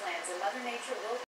plans, and Mother Nature will